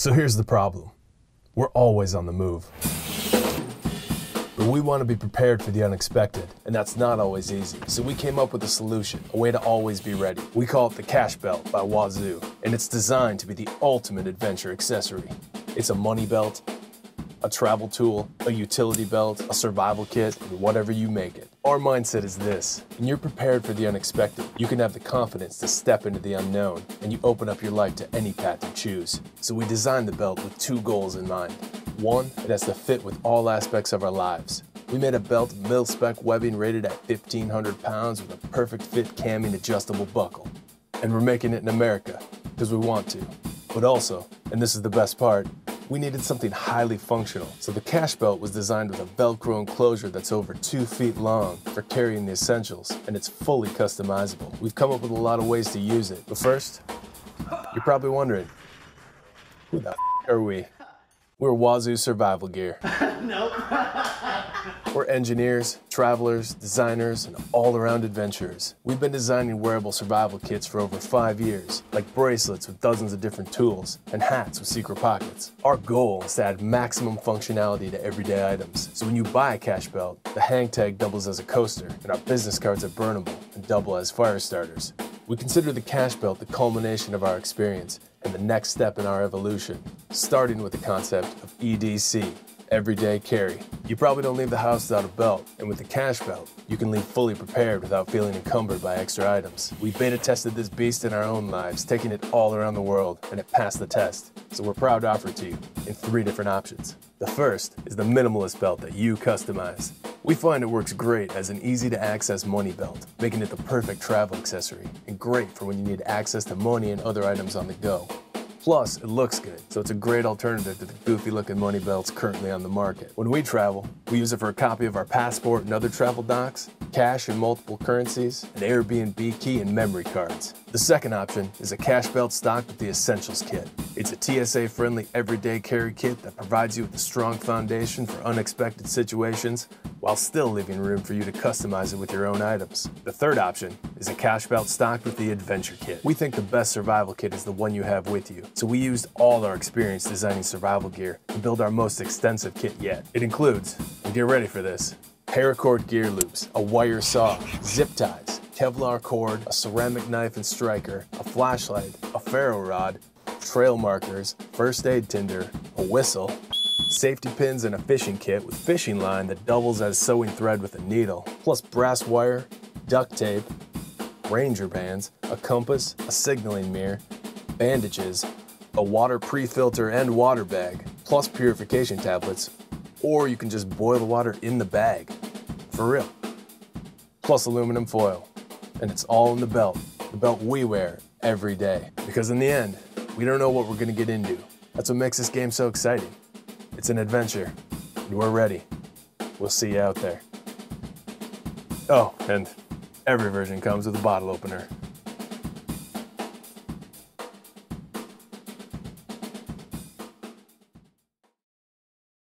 So here's the problem we're always on the move. But we want to be prepared for the unexpected, and that's not always easy. So we came up with a solution, a way to always be ready. We call it the Cache Belt by Wazoo, and it's designed to be the ultimate adventure accessory. It's a money belt, a travel tool, a utility belt, a survival kit, and whatever you make it. Our mindset is this when you're prepared for the unexpected, you can have the confidence to step into the unknown and you open up your life to any path you choose. So we designed the belt with two goals in mind. One, it has to fit with all aspects of our lives. We made a belt of mil-spec webbing rated at 1500 pounds with a perfect fit camming adjustable buckle. And we're making it in America because we want to. But also, and this is the best part, we needed something highly functional, so the cache belt was designed with a Velcro enclosure that's over two feet long for carrying the essentials, and it's fully customizable. We've come up with a lot of ways to use it, but first, you're probably wondering, who the are we? We're Wazoo Survival Gear. nope. We're engineers, travelers, designers, and all around adventurers. We've been designing wearable survival kits for over five years, like bracelets with dozens of different tools and hats with secret pockets. Our goal is to add maximum functionality to everyday items. So when you buy a cache belt, the hang tag doubles as a coaster, and our business cards are burnable and double as fire starters. We consider the cache belt the culmination of our experience and the next step in our evolution, starting with the concept of EDC, everyday carry. You probably don't leave the house without a belt, and with the cache belt, you can leave fully prepared without feeling encumbered by extra items. We beta tested this beast in our own lives, taking it all around the world, and it passed the test. So we're proud to offer it to you in three different options. The first is the minimalist belt that you customize. We find it works great as an easy to access money belt, making it the perfect travel accessory and great for when you need access to money and other items on the go. Plus, it looks good, so it's a great alternative to the goofy looking money belts currently on the market. When we travel, we use it for a copy of our passport and other travel docs, cash in multiple currencies, an Airbnb key, and memory cards. The second option is a cache belt stocked with the Essentials Kit. It's a TSA friendly everyday carry kit that provides you with a strong foundation for unexpected situations while still leaving room for you to customize it with your own items. The third option is a cache belt stocked with the Adventure Kit. We think the best survival kit is the one you have with you, so we used all our experience designing survival gear to build our most extensive kit yet. It includes, and get ready for this, paracord gear loops, a wire saw, zip ties, Kevlar cord, a ceramic knife and striker, a flashlight, a ferro rod, trail markers, first aid tinder, a whistle, safety pins and a fishing kit with fishing line that doubles as sewing thread with a needle, plus brass wire, duct tape, ranger bands, a compass, a signaling mirror, bandages, a water pre-filter and water bag, plus purification tablets, or you can just boil the water in the bag. For real. Plus aluminum foil and it's all in the belt, the belt we wear every day. Because in the end, we don't know what we're gonna get into. That's what makes this game so exciting. It's an adventure, and we're ready. We'll see you out there. Oh, and every version comes with a bottle opener.